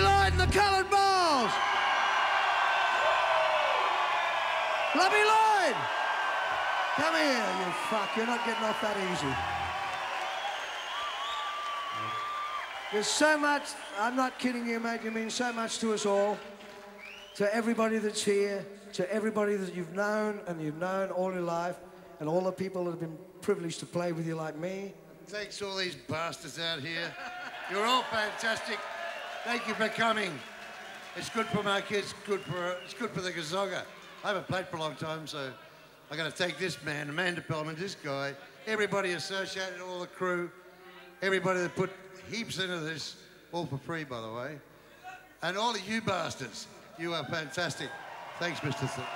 Loyde and the Coloured Balls. Lobby Loyde. Come here, you fuck. You're not getting off that easy. There's so much, I'm not kidding you, mate. You mean so much to us all. To everybody that's here, to everybody that you've known and you've known all your life, and all the people that have been privileged to play with you like me. Thanks all these bastards out here. You're all fantastic. Thank you for coming. It's good for my kids, good for, it's good for the Gazoga. I haven't played for a long time, so going to take this man, Amanda Pelman, this guy, everybody associated, all the crew, everybody that put heaps into this, all for free, by the way. And all of you bastards, you are fantastic. Thanks, Mr. Th-